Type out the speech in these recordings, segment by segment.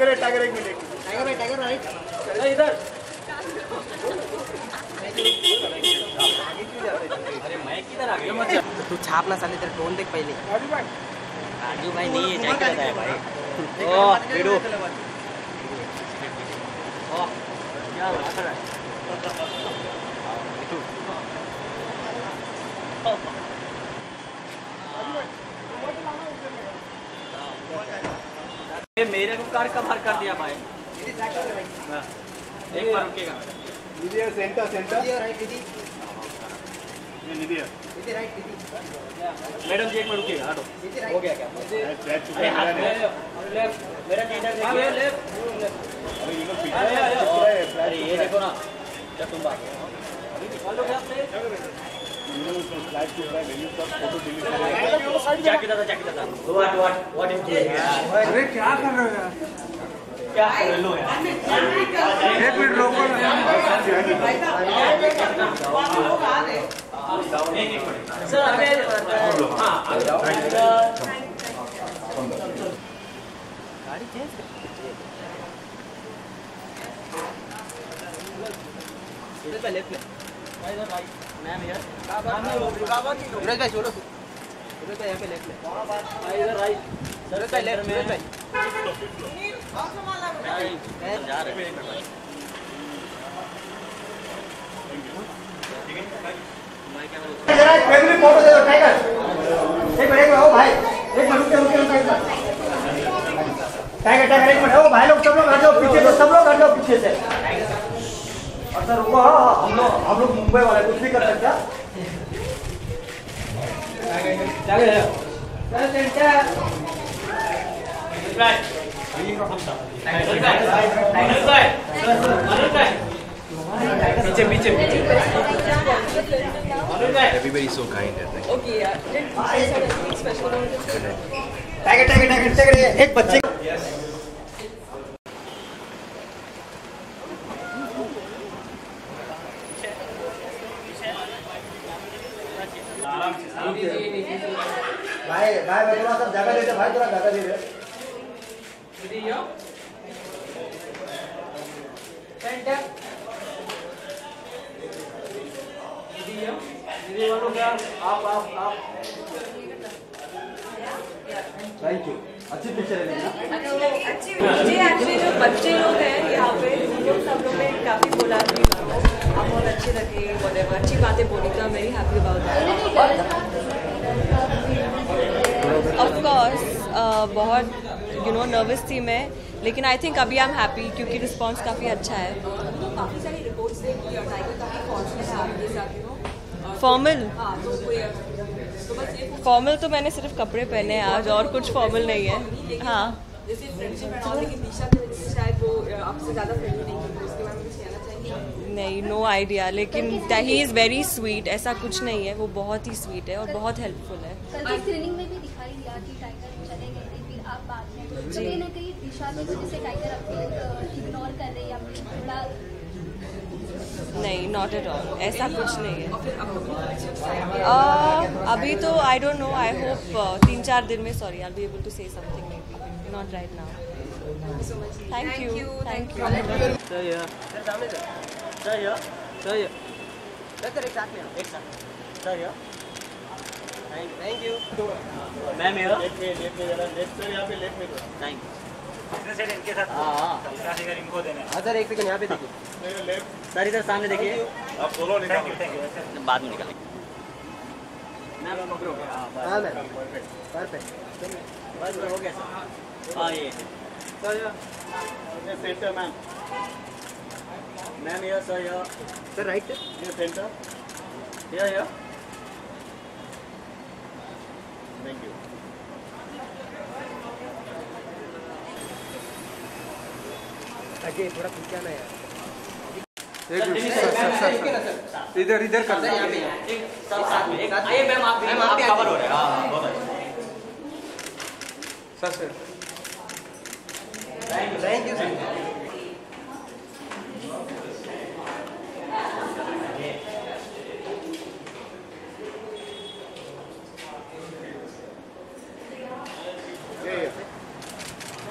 Tiger एक minute. Tiger भाई Tiger right इधर। तू छाप ना साले तेरे टोन देख पहले। राजू भाई। नहीं है जैकेट है भाई। ओ वीडू ओ क्या बात है? ये मेरे को कार कवर कर दिया भाई। हाँ। एक बार रुकेगा। निधिया सेंटर सेंटर ये निधि मैडम जी एक मिनट रुकिएगा हटो। हो गया क्या? बैठ चुका अरे है लेफ़्ट मेरा नीडर देखिए अरे ये लोग पीछे अरे, अरे, चुप रहे, बैठ अरे ये देखो ना क्या तुम बात अभी निकाल लोगे आपने इन लोगों को फ्लैश हो रहा है वेन्यू सब फ़ोटो डिलीट करेगा जैकेट दादा जैकेट दादा what what what is this अरे क्या कर रहे हो यार क्या कर लो यार एक मिनट रोको सर अबे हाँ मैम यार सूरज भाई छोड़ो सूरज भाई यहाँ पे लेफ़्ट में सूरज भाई लेफ़्ट सूरज भाई जा रहे हैं जरा एक फैमिली फ़ोटो दे दो टाइगर एक मिनट एक मिनट ओ भाई एक मिनट रुके रुके रुके टाइगर टाइगर एक मिनट ओ भाई लोग सब लोग हट जाओ, पीछे से, सब लोग हट जाओ, पीछे से। और सर रुको हाँ, हाँ, हम लोग हम लोग मुंबई वाले कुछ भी कर सकते हैं पीछे पीछे Everybody's so kind. I think. Okay, yeah. Did you say anything special? Tiger Tiger Tiger Tiger एक बच्चे भाई भाई मैं थोड़ा सा जगह दे दे भाई थोड़ा जगह दे दे। थैंक यू अच्छी पिक्चर है लेकिन मुझे एक्चुअली जो बच्चे लोग हैं यहाँ पे उन लोग सब लोग ने काफ़ी बोला कि आप बहुत अच्छे लगे अच्छी बातें बोली तो वेरी हैप्पी अबाउट ऑफ़ बहुत यू नो नर्वस थी मैं। लेकिन आई थिंक अभी आई एम हैप्पी क्योंकि रिस्पॉन्स काफ़ी अच्छा है। काफ़ी सारी रिपोर्ट्स देखी और टाइगर काफ़ी कॉन्फिडेंट है आपके साथ यू नो फॉर्मल हाँ तो कोई तो बस ये फॉर्मल तो मैंने सिर्फ़ कपड़े पहने हैं आज और कुछ फॉर्मल नहीं है। हाँ। जैसे फ्रेंडशिप एंड ऑल लेकिन दिशा के वजह से शायद वो आपसे ज़्यादा फ्रेंडली नहीं थी तो उसके बारे में कुछ कहना चाहिए नहीं नो आइडिया लेकिन ही इज़ वेरी स्वीट ऐसा कुछ नहीं है। वो बहुत ही स्वीट है और बहुत हेल्पफुल है। आप बाद में तो कहीं ना कहीं दिशा की वजह से टाइगर इग्नोर कर रहे हैं या थोड़ा नहीं नॉट एट ऑल ऐसा कुछ नहीं है। uh, अभी तो I don't know I hope तीन चार दिन में sorry I be able to say. Something may not right now thank you thank you sir या सर सर सर एक साथ में आओ। एक साथ सर या थैंक यू मैम मेरा लेफ़्ट में लेफ़्ट में जरा लेफ़्ट से यहाँ पे लेफ़्ट में थैंक यू सर इनके साथ हाँ हाँ. इनको देना हाँ। सर एक सेकंड यहाँ पे देखिए। मेरे लेफ़्ट सर इधर सामने देखिए। आप सोलो निकालो। थैंक यू बाद में निकालेंगे। मैम पकड़ो। हाँ हाँ मैम परफेक्ट बस हो गया सर। हाँ ये। सर या। सेंटर मैम मैम या सर या सर राइट ये सेंटर या या थैंक यू अजय थोड़ा पीछे आना यार। एक सर सर सर इधर इधर कर सर यहाँ पे यहाँ सब साथ में एक आइए मैम आप मैम, आप कवर हो रहे हैं। हाँ हाँ, बहुत अच्छा। Sir sir. Thank you sir ये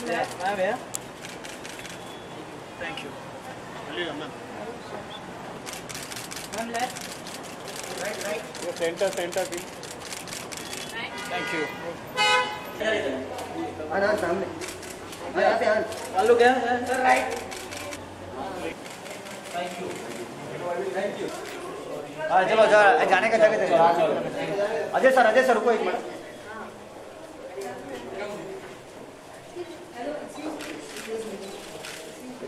ये मैम या थैंक यू सेंटर सेंटर भी थैंक यू आना सामने हाँ, से आन चालू क्या सर राइट हाँ चलो जा जाने का जगह अजय सर अजय सर रुको एक मिनट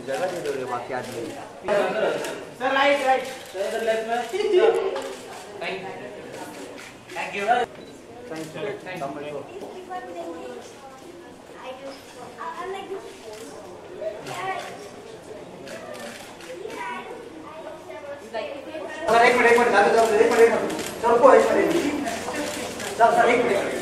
जगह दे दो रे बाकी आदमी sir right right sir left में थैंक यू सर एक मिनट एक मिनट जाओ जाओ एक मिनट एक मिनट सर रुको एक मिनट सर सर एक मिनट सर थोड़ा पीछे रहे